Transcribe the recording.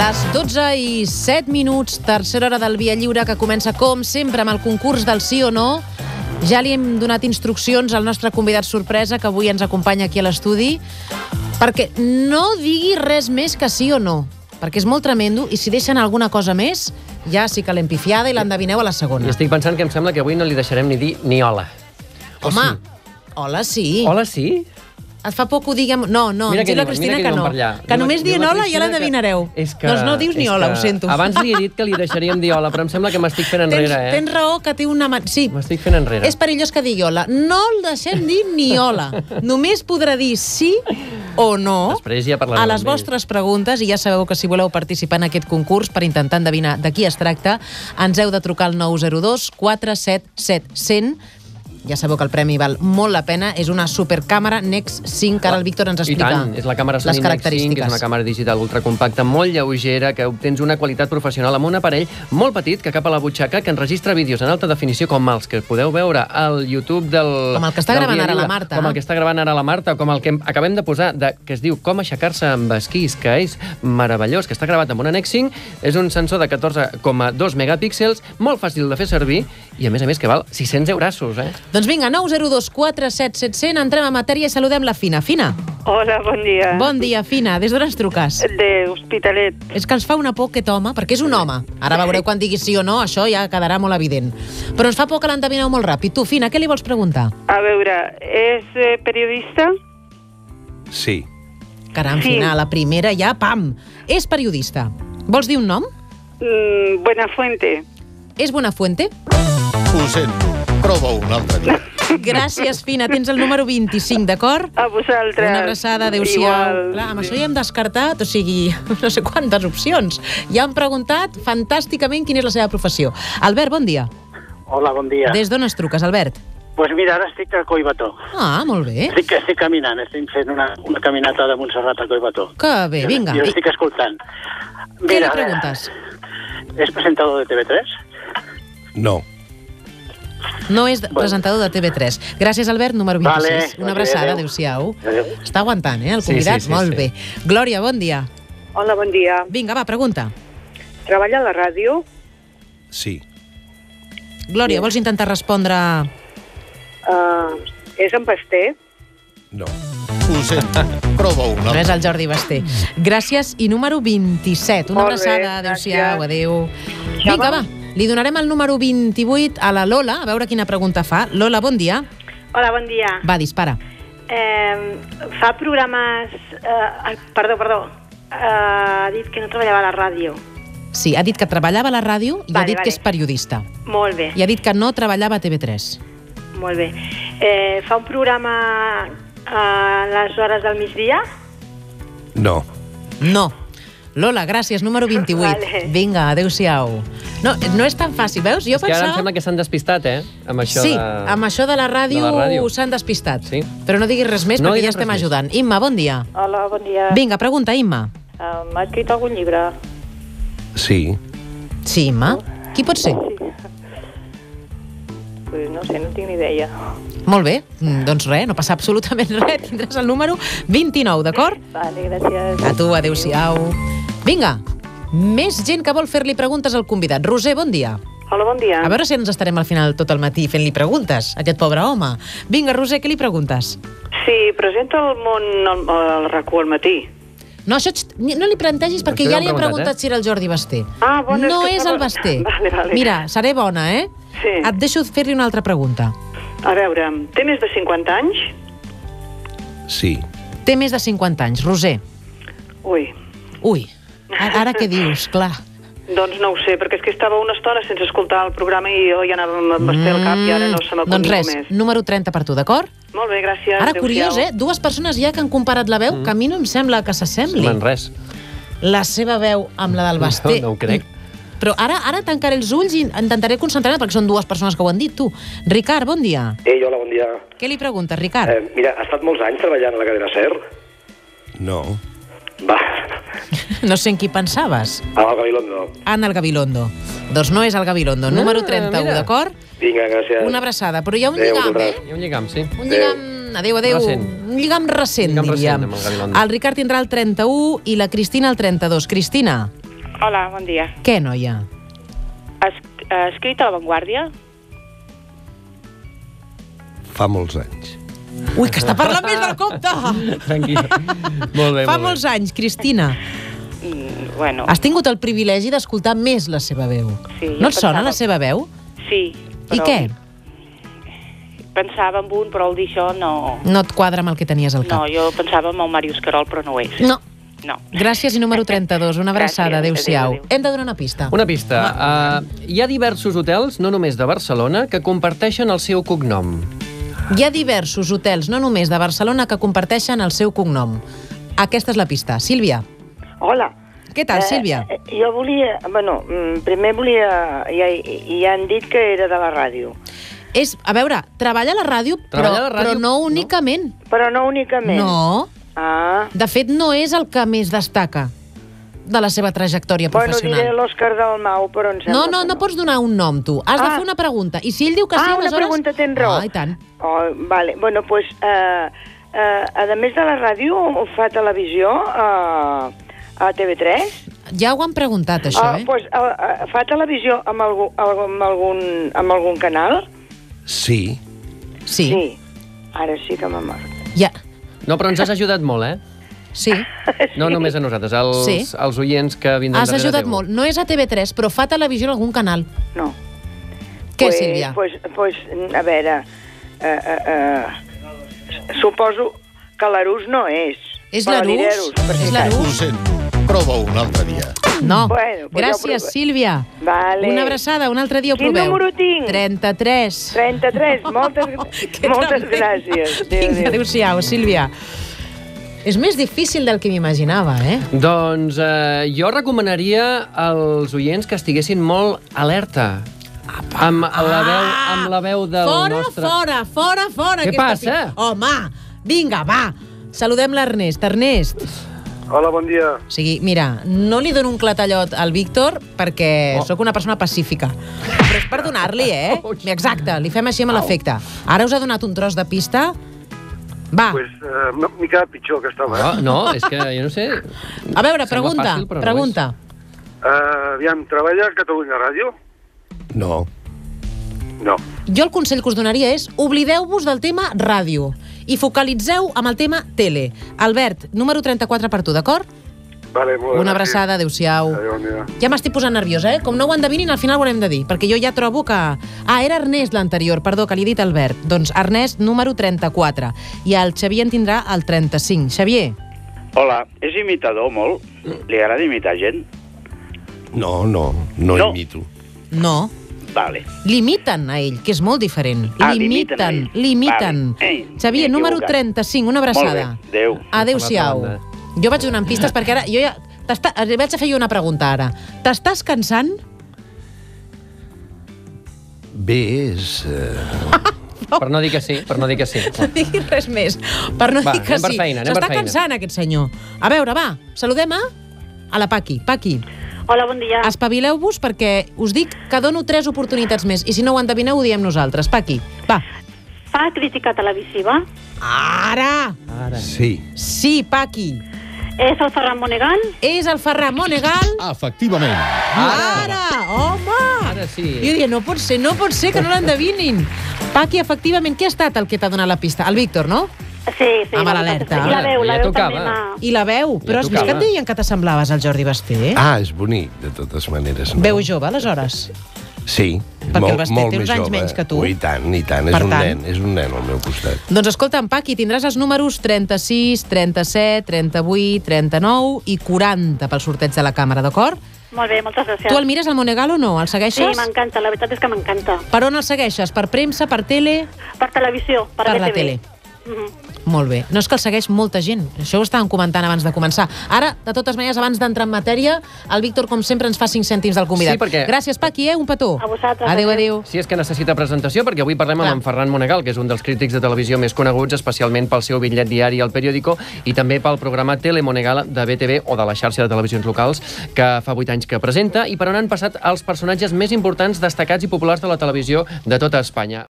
Les 12 i 7 minuts, tercera hora del Via Lliure, que comença, com sempre, amb el concurs del sí o no. Ja li hem donat instruccions al nostre convidat sorpresa, que avui ens acompanya aquí a l'estudi, perquè no digui res més que sí o no, perquè és molt tremendo, i si deixen alguna cosa més, ja sí que l'hem pifiada i l'endevineu a la I segona. estic pensant que em sembla que avui no li deixarem ni dir ni hola. Home, hola, sí. Hola, sí? Et fa por que ho diguem... No, no, Mira ens diu la Cristina que no. Que Diu només dient la hola ja l'endevinareu. És que, Doncs no dius ni hola, ho sento. Abans li he dit que li deixaríem dir hola, però em sembla que m'estic fent Tens, enrere, eh? tens raó que té una... Sí, M'estic fent enrere. és perillós que digui hola. No el deixem dir ni hola. Només podrà dir sí o no Després ja a les vostres preguntes i ja sabeu que si voleu participar en aquest concurs per intentar endevinar de qui es tracta, ens heu de trucar al 902 477 100 ja sabeu que el premi val molt la pena. És una supercàmera Nex 5, que ara el Víctor ens I explica tant, és la càmera les Sony Nex 5, que característiques. és una càmera digital ultracompacta molt lleugera, que obtens una qualitat professional amb un aparell molt petit que cap a la butxaca, que enregistra vídeos en alta definició com els que podeu veure al YouTube del... Com el que està gravant ara la Marta. Com el que està gravant ara la Marta, o com el que acabem de posar, de, que es diu Com aixecar-se amb esquís, que és meravellós, que està gravat amb una Nex 5, és un sensor de 14,2 megapíxels, molt fàcil de fer servir, i a més a més que val 600 eurassos, eh? Doncs vinga, 902 477 100, entrem a matèria i saludem la Fina. Fina, Hola, bon dia. bon dia, Fina. Des d'on ens truques? De Hospitalet. És que ens fa una por aquest home, perquè és un home. Ara veureu quan digui sí o no, això ja quedarà molt evident. Però ens fa por que l'endevineu molt ràpid. Tu, Fina, què li vols preguntar? A veure, és eh, periodista? Sí. Caram, Sí. Fina, a la primera ja, pam! És periodista. Vols dir un nom? Mm, Buenafuente. És Buenafuente? Ho sento. Prova un altre dia. Gràcies, Fina. Tens el número 25, d'acord? A vosaltres. Una abraçada, adéu-siau. Igual. Clar, amb això ja hem descartat, o sigui, no sé quantes opcions. Ja han preguntat fantàsticament quina és la seva professió. Albert, bon dia. Hola, bon dia. Des d'on es truques, Albert? Doncs pues mira, ara estic a Collbató. Ah, molt bé. Estic, estic caminant, estic fent una, una caminata de Montserrat a Collbató. Que bé, vinga. Jo I estic escoltant. què li veure, preguntes? És presentador de TV3? No. No és presentador de TV3. Gràcies, Albert, número 26. Vale, Una abraçada, adéu. adéu-siau. Adéu. Està aguantant, eh, el Sí, convidat? sí, sí, molt sí. bé. Glòria, bon dia. Hola, bon dia. Vinga, va, pregunta. Treballa a la ràdio? Sí. Glòria, vols intentar respondre... Uh, és en Pasté? No. Ho sento. Prova un No és el Jordi Basté. Gràcies. I número 27. Una Molt abraçada. Adéu-siau. Adéu. Ja Vinga, va? Li donarem el número 28 a la Lola, a veure quina pregunta fa. Lola, bon dia. Hola, bon dia. Va, dispara. Eh, fa programes... Eh, perdó, perdó. Eh, ha dit que no treballava a la ràdio. Sí, ha dit que treballava a la ràdio i ha Vale, dit vale. que és periodista. Molt bé, I ha dit que no treballava a TV3. molt bé. Eh, fa un programa a les hores del migdia? No. No. Lola, gràcies, número 28. Vale. Vinga, adéu-siau. No, no és tan fàcil, veus? Jo És que ara em pensava... sembla que s'han despistat, eh? Amb això sí, de... amb això de la ràdio, de la ràdio. s'han despistat. Sí. Però no diguis res més No perquè ja estem res més. ajudant. Imma, bon dia. Hola, bon dia. Vinga, pregunta, Imma. Uh, M'ha escrit algun llibre? Sí. Sí, Imma. Qui pot ser? Pues no sé, no tinc ni idea. Molt bé, mm, doncs res, no passa absolutament res. Tindràs el número 29, d'acord? Vale, gràcies. A tu, adéu-siau. Vinga, més gent que vol fer-li preguntes al convidat. Roser, bon dia. Hola, bon dia. A veure si ens estarem al final tot el matí fent-li preguntes, a aquest pobre home. Vinga, Roser, què li preguntes? Sí, presenta el món al, al RAC1 al matí. No, això no li plantegis perquè Això ja li han preguntat, preguntat si era el Jordi Basté. Ah, bueno, és no és estava- el Basté. Vale, vale. Mira, seré bona, eh? Sí. Et deixo fer-li una altra pregunta. A veure, té més de 50 anys? Sí. Té més de 50 anys. Roser, Ui, ui, ara, ara què dius? Clar. doncs no ho sé, perquè és que estava una estona sense escoltar el programa i jo ja anava amb el Basté al cap i ara no se m'acut doncs ningú res, més. número 30 per tu, d'acord? Molt bé, gràcies. Ara, curiós, eh? Dues persones ja que han comparat la veu, que a mi no em sembla que s'assembli. Man, res. La seva veu amb la del Basté. No, no ho crec. Però ara ara tancaré els ulls i intentaré concentrar-me, perquè són dues persones que ho han dit, tu. Ricard, bon dia. Ei, hola, bon dia. Què li preguntes, Ricard? Eh, mira, ha estat molts anys treballant a la cadena SER? No. Va, No sé en qui pensaves. a la Gabilondo. Anna el Gabilondo. Doncs no és el Gabilondo. Número 31, mira. d'acord? Vinga, gràcies. Una abraçada. Però hi ha un Adéu, lligam, eh? Hi ha un lligam, sí. Un lligam... Adéu, adéu. Recent. Un lligam recent, Lligam recent diríem. amb el el Ricard tindrà el 31 i la Cristina el 32. Cristina, Hola, bon dia. Què, noia? Has, ha escrit a La Vanguardia? Fa molts anys. Ui, que està parlant més del compte! Tranquil. molt bé, Fa molt molts anys, Cristina. Mm, bueno, Has tingut el privilegi d'escoltar més la seva veu. Sí, no et sona la seva veu? sí. I Però què? Pensava en un, però el dir això no... No et quadra amb el que tenies al No, cap. jo pensava en el Màrius Carol, però no ho és. No. No. Gràcies i número 32. Una abraçada. Adéu. Hem de donar una pista. Una pista. Uh, hi ha diversos hotels, no només de Barcelona, que comparteixen el seu cognom. Hi ha diversos hotels, no només de Barcelona, que comparteixen el seu cognom. Aquesta és la pista. Sílvia. Hola. Què tal, Sílvia? Eh, jo volia... Bueno, mm, primer volia... Ja, ja han dit que era de la ràdio. És, a veure, treballa a la ràdio, però, la ràdio, però no únicament. Però no únicament. No. Ah. De fet, no és el que més destaca de la seva trajectòria Bueno, professional. diré l'Òscar Dalmau, però em sembla No, no, que no pots donar un nom, tu. Has de Ah. fer una pregunta. I si ell diu que sí, ah, una aleshores... pregunta tens raó. Ah, i tant. Oh, vale. Bueno, pues, eh, eh, a més de la ràdio, fa televisió eh, a TV3. Ja ho han preguntat, això, Ah, eh? pues, eh, eh, fa televisió amb, algú, amb, algun, amb algun canal? Sí. Sí. Sí. Ara sí que m'ha mort. Ja. No, però ens has ajudat molt, eh? Sí. No només a nosaltres, als, Sí. als oients que vindran Has ajudat teu. molt. No és a TV3, però fa televisió en algun canal. No. Què, pues, Sílvia? Pues, pues, a veure, eh, eh, eh, suposo que l'Arús no és. És l'Arús? És l'Arús? cas. Ho sento. Prova un altre dia. No. Bueno, pues Gràcies. Sílvia. Vale. Una abraçada, un altre dia ho Quin proveu. número tinc? 33. 33, moltes, moltes gràcies. Adéu, Vinga, adéu. adéu-siau, Sílvia. És més difícil del que m'imaginava, eh? Doncs eh, jo recomanaria als oients que estiguessin molt alerta. Amb la veu, amb la veu del fora, nostre... fora, fora, fora. Què aquesta passa? pi- Home, vinga, va. Saludem l'Ernest. Ernest. Hola, bon dia. O sigui, mira, no li dono un clatallot al Víctor perquè oh. sóc una persona pacífica. Però és per donar-li, eh? Exacte, li fem així amb l'efecte. Ara us ha donat un tros de pista. Va, Pues, eh, m'ha- m'he quedat pitjor aquesta No, vegada. no, és que jo no sé... a veure, Sembla pregunta, fàcil, però no pregunta. Uh, aviam, treballa a Catalunya Ràdio? No. No. Jo el consell que us donaria és oblideu-vos del tema ràdio i focalitzeu amb el tema tele. Albert, número 34 per tu, d'acord? Vale, molt bé, Una abraçada, adeu-siau. Adéu. Ja m'estic posant nerviosa, eh? Com no ho endevinin, al final ho haurem de dir, perquè jo ja trobo que... Ah, era Ernest l'anterior, perdó, que li he dit Albert. Doncs Ernest, número 34. I el Xavier en tindrà el 35. Xavier, Hola, és imitador molt? Li agrada imitar gent? No, no, no, No. imito. no. Vale. Limiten a ell, que és molt diferent. Ah, limiten limiten, limiten. Vale. Ei, Xavier, m'he número equivocat. 35, una abraçada. Molt bé, adéu. Adéu-siau. Jo vaig donant pistes perquè ara... Jo ja... vaig a fer una pregunta ara. T'estàs cansant? Bé, és... Eh, Per no dir que sí, per no dir que sí. No diguis res més, per no Va, dir que sí. S'està cansant, aquest senyor. A veure, va, saludem a, a la Paqui. Paqui, Hola, bon dia. espavileu-vos perquè us dic que dono tres oportunitats més i si no ho endevineu ho diem nosaltres. Paqui, va. Fa crítica televisiva? Ara! Ara. sí. Sí, Paqui. És el Ferran Monegal? És el Ferran Monegal. Efectivament. Ara, home! Ara sí. Jo diria, no pot ser, no pot ser que no l'endevinin. Paqui, efectivament, qui ha estat el que t'ha donat la pista? El Víctor, no? Sí, sí. Amb la l'alerta. és I la veu, la Ja veu tocava. també. I la veu. Però has vist que et deien que t'assemblaves al Jordi Basté? Ah, és bonic, de totes maneres. No? Veu jove, aleshores? Sí, Perquè molt, el Basté molt té uns anys jove. menys que tu. Oh, I tant, i tant. És Per un tant. nen, és un nen al meu costat. Doncs escolta, en Paqui, tindràs els números 36, 37, 38, 39 i 40 pel sorteig de la càmera, d'acord? Molt bé, moltes gràcies. Tu el mires al Monegal o no? El Sí, segueixes? m'encanta, la veritat és que m'encanta. per on el segueixes? Per premsa, per tele? Per televisió, per, Per la tele. Mhm. Molt bé. No és que el segueix molta gent. Això ho estàvem comentant abans de començar. Ara, de totes maneres, abans d'entrar en matèria, el Víctor, com sempre, ens fa 5 cèntims del convidat. Sí, perquè- Gràcies, Paqui, eh? Un petó. A vosaltres. Adéu, adéu. Sí, és que necessita presentació, perquè avui parlem Clar. amb en Ferran Monegal, que és un dels crítics de televisió més coneguts, especialment pel seu bitllet diari al periòdico i també pel programa Telemonegal de BTV o de la xarxa de televisions locals, que fa 8 anys que presenta, i per on han passat els personatges més importants, destacats i populars de la televisió de tota Espanya.